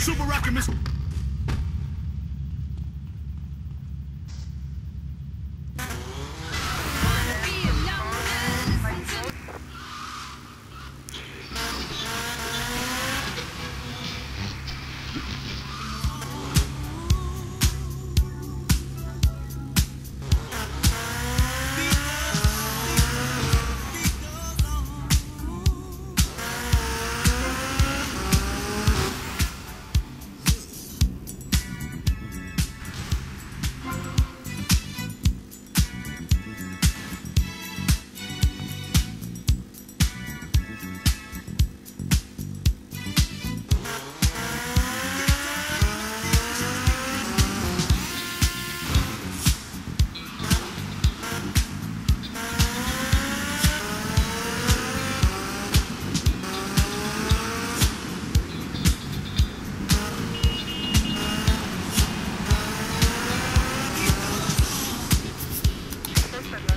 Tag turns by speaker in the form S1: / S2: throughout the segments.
S1: Super rocket missile.
S2: Don't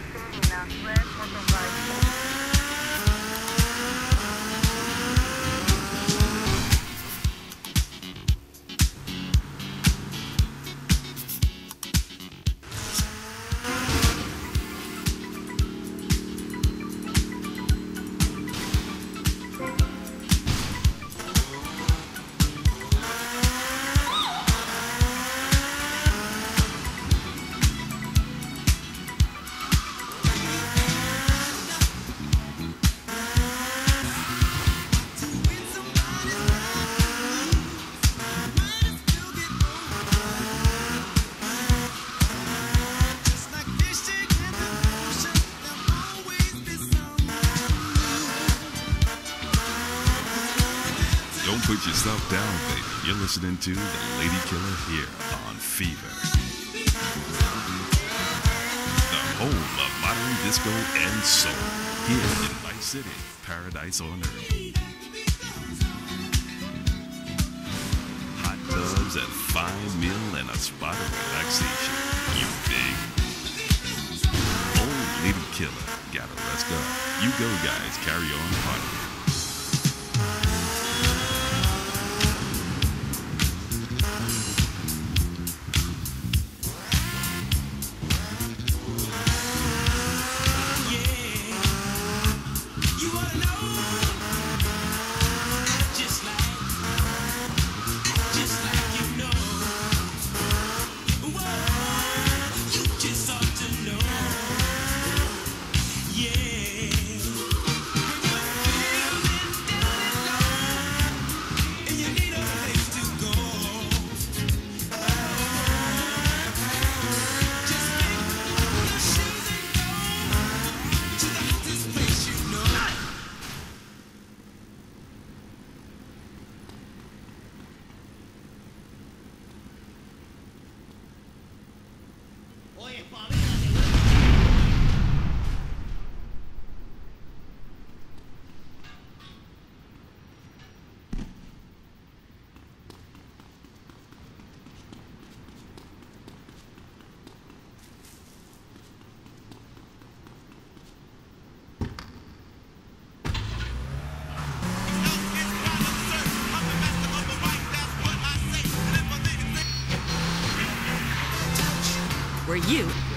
S2: put yourself down, baby. You're listening to The Lady Killer here on Fever. The home of modern disco and soul. Here in Vice City, paradise on earth. Hot tubs and fine meal and a spot of relaxation. You dig? Old Lady Killer, gotta rest up. You go, guys. Carry on partying.
S3: You